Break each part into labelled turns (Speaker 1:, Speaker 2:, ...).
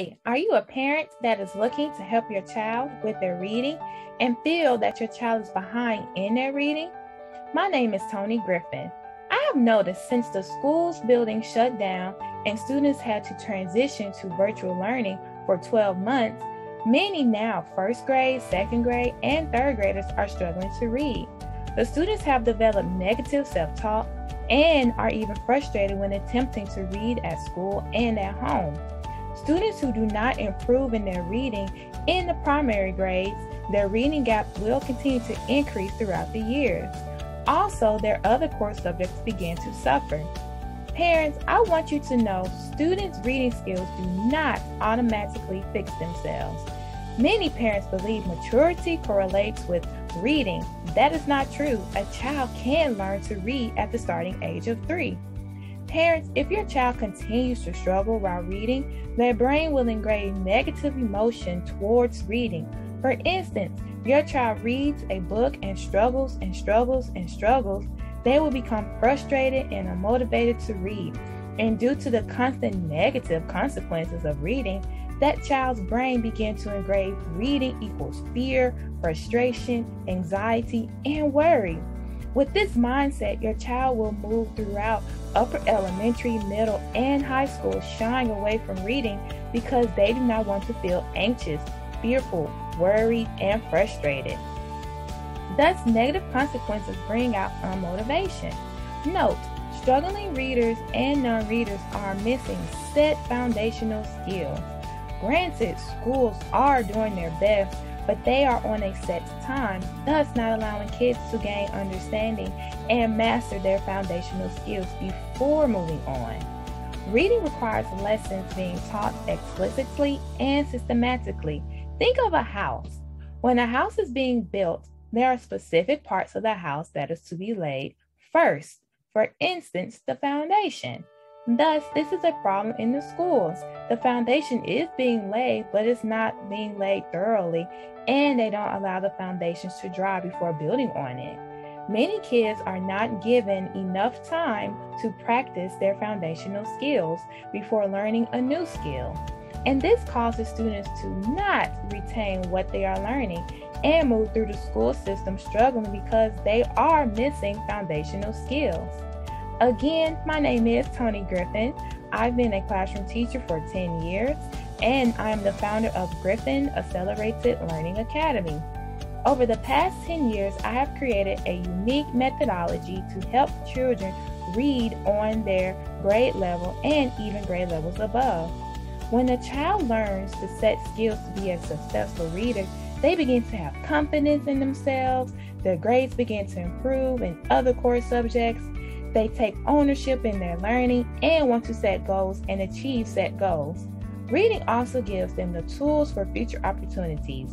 Speaker 1: Hey, are you a parent that is looking to help your child with their reading and feel that your child is behind in their reading? My name is Toni Griffin. I have noticed since the school's building shut down and students had to transition to virtual learning for 12 months, many now first grade, second grade, and third graders are struggling to read. The students have developed negative self talk and are even frustrated when attempting to read at school and at home. Students who do not improve in their reading in the primary grades, their reading gap will continue to increase throughout the years. Also, their other core subjects begin to suffer. Parents, I want you to know students' reading skills do not automatically fix themselves. Many parents believe maturity correlates with reading. That is not true. A child can learn to read at the starting age of three. Parents, if your child continues to struggle while reading, their brain will engrave negative emotion towards reading. For instance, your child reads a book and struggles and struggles and struggles, they will become frustrated and unmotivated to read. And due to the constant negative consequences of reading, that child's brain begins to engrave reading equals fear, frustration, anxiety, and worry. With this mindset, your child will move throughout upper elementary, middle, and high school shying away from reading because they do not want to feel anxious, fearful, worried, and frustrated. Thus, negative consequences bring out unmotivation. Note, struggling readers and non readers are missing set foundational skills. Granted, schools are doing their best but they are on a set time, thus not allowing kids to gain understanding and master their foundational skills before moving on. Reading requires lessons being taught explicitly and systematically. Think of a house. When a house is being built, there are specific parts of the house that is to be laid first. For instance, the foundation. Thus, this is a problem in the schools. The foundation is being laid, but it's not being laid thoroughly, and they don't allow the foundations to dry before building on it. Many kids are not given enough time to practice their foundational skills before learning a new skill. And this causes students to not retain what they are learning and move through the school system struggling because they are missing foundational skills. Again, my name is Toni Griffin. I've been a classroom teacher for 10 years, and I am the founder of Griffin Accelerated Learning Academy. Over the past 10 years, I have created a unique methodology to help children read on their grade level and even grade levels above. When a child learns to set skills to be a successful reader, they begin to have confidence in themselves, their grades begin to improve in other core subjects, they take ownership in their learning and want to set goals and achieve set goals. Reading also gives them the tools for future opportunities.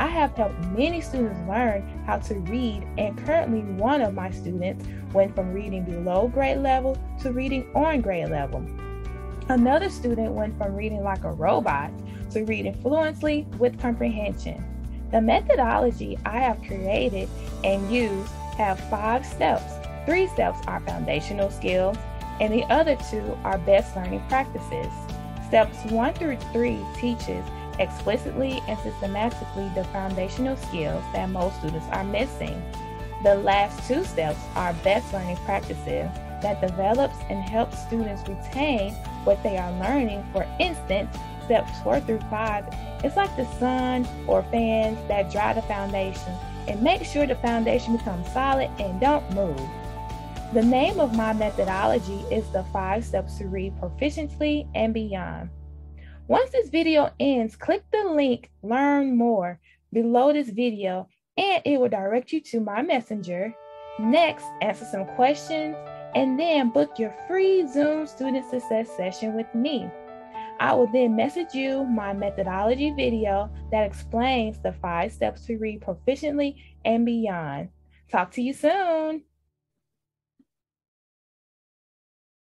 Speaker 1: I have helped many students learn how to read, and currently, one of my students went from reading below grade level to reading on grade level. Another student went from reading like a robot to reading fluently with comprehension. The methodology I have created and used have five steps Three steps are foundational skills, and the other two are best learning practices. Steps one through three teaches explicitly and systematically the foundational skills that most students are missing. The last two steps are best learning practices that develops and helps students retain what they are learning. For instance, steps four through five, it's like the sun or fans that dry the foundation and make sure the foundation becomes solid and don't move. The name of my methodology is the five steps to read proficiently and beyond. Once this video ends, click the link Learn More below this video and it will direct you to my messenger. Next, answer some questions and then book your free Zoom student success session with me. I will then message you my methodology video that explains the five steps to read proficiently and beyond. Talk to you soon.